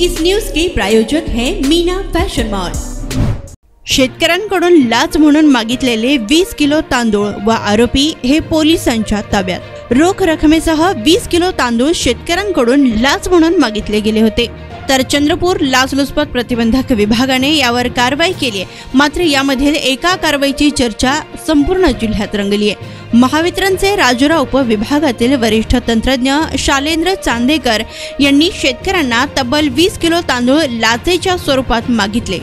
इस news के प्रायोजक है Meena fashion mall शेतकऱ्यांकडून लाच म्हणून मागितलेले वीस किलो तांदूळ व आरोपी हे पोलिसांच्या ताब्यात. रोख रकमेसह वीस किलो तांदूळ शेतकऱ्यांकडून लाच म्हणून मागितले गेले होते. तर चंद्रपूर लाचलुचपत प्रतिबंधक विभागाने यावर कारवाई केली आहे. मात्र यामध्ये एका कारवाईची चर्चा संपूर्ण जिल्ह्यात रंगली आहे. महावितरणचे राजुरा उपविभागातील वरिष्ठ तंत्रज्ञ शालेंद्र चांदेकर यांनी शेतकऱ्यांना तब्बल वीस किलो तांदूळ लाचेच्या स्वरूपात मागितले.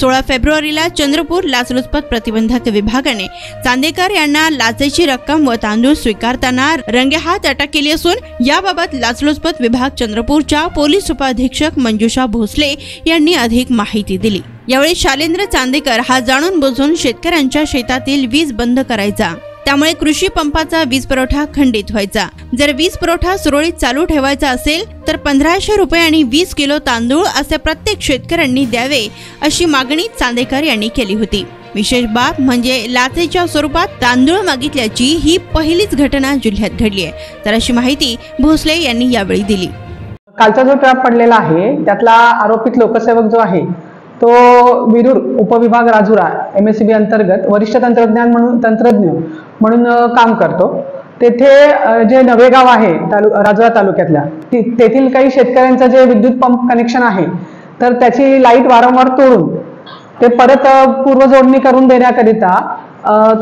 सोळा फेब्रुवारीला चंद्रपूर लाचलुचपत प्रतिबंधक विभागाने चांदेकर यांना लाचेची रक्कम व तांदूळ स्वीकारताना रंगेहात अटक केली असून याबाबत लाचलुचपत विभाग चंद्रपूरच्या पोलीस उपाधीक्षक मंजुषा भोसले यांनी अधिक माहिती दिली. यावेळी शालेंद्र चांदेकर हा जाणून बुजून शेतकऱ्यांच्या शेतातील वीज बंद करायचा. त्यामुळे कृषी पंपाचा वीज पुरवठा खंडित व्हायचा. जर वीज पुरवठा सुरळीत चालू ठेवायचा असेल तर पंधराशे रुपये आणि वीस किलो तांदूळ असे प्रत्येक शेतकऱ्यांनी द्यावे अशी मागणी चांदेकर यांनी केली होती. विशेष बाब म्हणजे लाचेच्या स्वरूपात तांदूळ मागितल्याची ही पहिलीच घटना जिल्ह्यात घडली आहे. तर अशी माहिती भोसले यांनी यावेळी दिली. कालचा जो ट्रॅप पडलेला आहे त्यातला आरोपित लोकसेवक जो आहे तो विरूर उपविभाग Rajura M S C B अंतर्गत वरिष्ठ तंत्रज्ञान म्हणून तंत्रज्ञ म्हणून काम करतो. तेथे जे नवेगाव आहे तालु राजुरा तालुक्यातल्या तेथील काही शेतकऱ्यांचं जे विद्युत पंप कनेक्शन आहे तर त्याची लाइट वारंवार तोडून ते परत पूर्व पूर्वजोडणी करून देण्याकरिता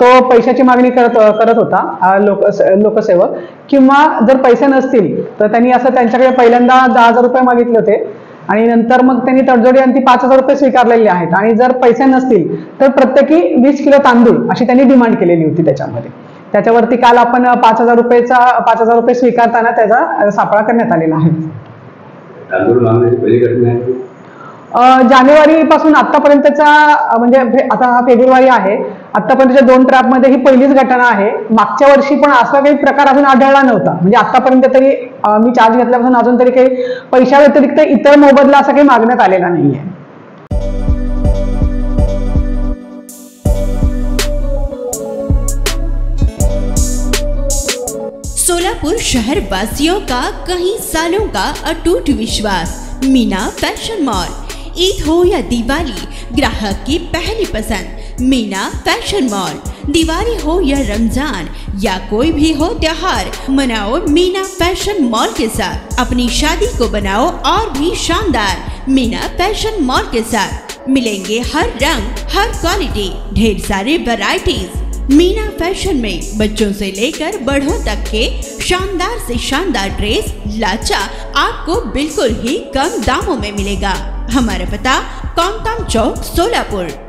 तो पैशाची मागणी करत करत होता लोक लोकसेवक. किंवा जर पैसे नसतील तर त्यांनी असं त्यांच्याकडे पहिल्यांदा दहा हजार रुपये मागितले होते. आणि नंतर मग त्यांनी तडजोडी आणि ती पाच हजार रुपये स्वीकारलेले आहेत. आणि जर पैसे नसतील तर प्रत्येकी वीस किलो तांदूळ अशी त्यांनी डिमांड केलेली होती त्याच्यामध्ये. त्याच्यावरती काल आपण पाच हजार रुपयेचा पाच हजार रुपये स्वीकारताना त्याचा सापळा करण्यात आलेला आहे. जानेवारी पासून आतापर्यंतचा म्हणजे आता हा फेब्रुवारी आहे. आतापर्यंतच्या दोन ट्रॅपमध्ये ही पहिलीच घटना आहे. मागच्या वर्षी पण असा काही प्रकार अजून आढळला नव्हता. म्हणजे आतापर्यंत तरी मी चार्ज घेतल्यापासून अजून तरी काही पैशा व्यतिरिक्त इतर मोबदला असा काही मागण्यात आलेला नाहीये. सोलापुर शहर वासियों का कहीं सालों का अटूट विश्वास मीना फैशन मॉल। ईद हो या दिवाली, ग्राहक की पहली पसंद, मीना फ़ैशन मॉल। दिवाली हो या रमज़ान, या कोई भी हो त्योहार, मनाओ मीना फ़ैशन मॉल के साथ। अपनी शादी को बनाओ और भी शानदार, मीना फ़ैशन मॉल के साथ। मिलेंगे हर रंग, हर क्वालिटी, ढेर सारे वैरायटीज मीना फ़ैशन में बच्चों से लेकर बड़ों तक के शानदार से शानदार ड्रेस लाचा आपको बिल्कुल ही कम दामों में मिलेगा। हमारा पता कॉमताम चौक सोलापुर।